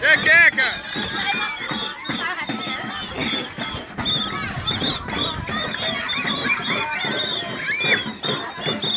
Chequeca! Thank you.